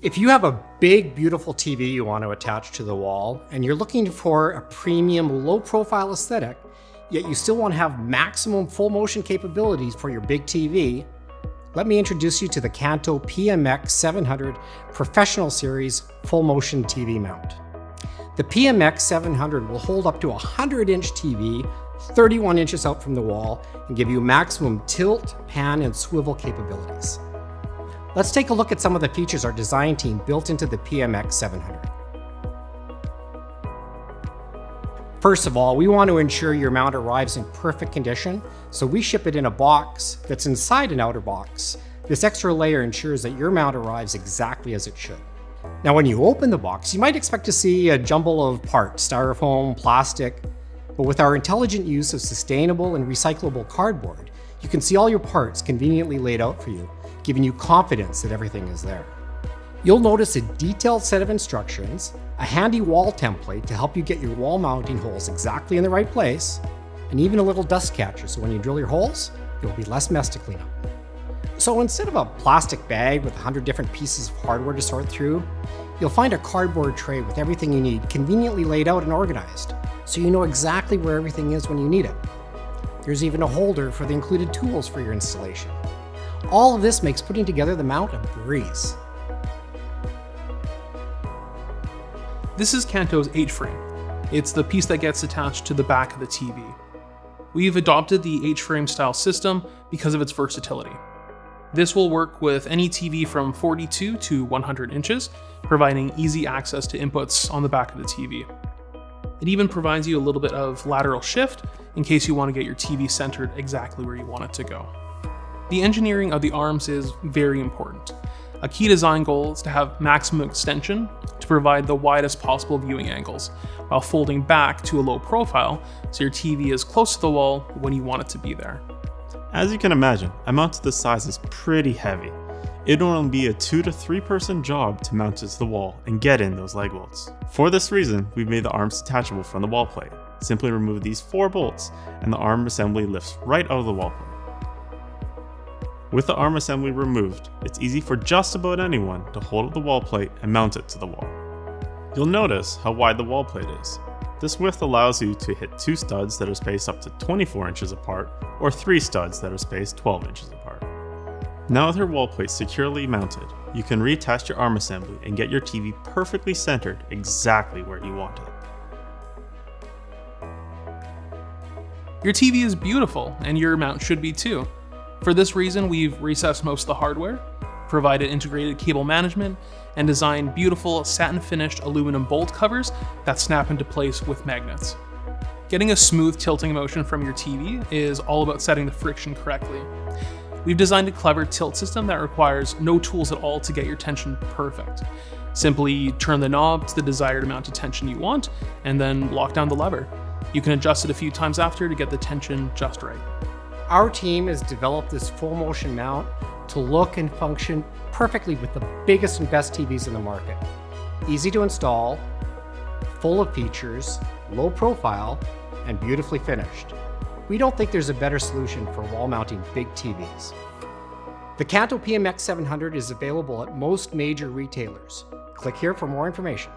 If you have a big, beautiful TV you want to attach to the wall, and you're looking for a premium, low profile aesthetic, yet you still want to have maximum full motion capabilities for your big TV, let me introduce you to the Kanto PMX 700 Professional Series Full Motion TV Mount. The PMX 700 will hold up to a 100 inch TV 31 inches out from the wall and give you maximum tilt, pan, and swivel capabilities. Let's take a look at some of the features our design team built into the PMX 700. First of all, we want to ensure your mount arrives in perfect condition, so we ship it in a box that's inside an outer box. This extra layer ensures that your mount arrives exactly as it should. Now when you open the box, you might expect to see a jumble of parts, styrofoam, plastic, but with our intelligent use of sustainable and recyclable cardboard, you can see all your parts conveniently laid out for you giving you confidence that everything is there. You'll notice a detailed set of instructions, a handy wall template to help you get your wall mounting holes exactly in the right place, and even a little dust catcher so when you drill your holes, there will be less mess to clean up. So instead of a plastic bag with 100 different pieces of hardware to sort through, you'll find a cardboard tray with everything you need conveniently laid out and organized, so you know exactly where everything is when you need it. There's even a holder for the included tools for your installation. All of this makes putting together the mount a breeze. This is Kanto's H-frame. It's the piece that gets attached to the back of the TV. We've adopted the H-frame style system because of its versatility. This will work with any TV from 42 to 100 inches, providing easy access to inputs on the back of the TV. It even provides you a little bit of lateral shift in case you want to get your TV centered exactly where you want it to go. The engineering of the arms is very important. A key design goal is to have maximum extension to provide the widest possible viewing angles, while folding back to a low profile so your TV is close to the wall when you want it to be there. As you can imagine, a mount of this size is pretty heavy. It will only be a 2 to 3 person job to mount it to the wall and get in those leg bolts. For this reason, we've made the arms detachable from the wall plate. Simply remove these 4 bolts and the arm assembly lifts right out of the wall plate. With the arm assembly removed, it's easy for just about anyone to hold up the wall plate and mount it to the wall. You'll notice how wide the wall plate is. This width allows you to hit two studs that are spaced up to 24 inches apart, or three studs that are spaced 12 inches apart. Now with your wall plate securely mounted, you can reattach your arm assembly and get your TV perfectly centered exactly where you want it. Your TV is beautiful, and your mount should be too. For this reason, we've recessed most of the hardware, provided integrated cable management, and designed beautiful satin finished aluminum bolt covers that snap into place with magnets. Getting a smooth tilting motion from your TV is all about setting the friction correctly. We've designed a clever tilt system that requires no tools at all to get your tension perfect. Simply turn the knob to the desired amount of tension you want, and then lock down the lever. You can adjust it a few times after to get the tension just right. Our team has developed this full motion mount to look and function perfectly with the biggest and best TVs in the market. Easy to install, full of features, low profile, and beautifully finished. We don't think there's a better solution for wall mounting big TVs. The Kanto PMX 700 is available at most major retailers. Click here for more information.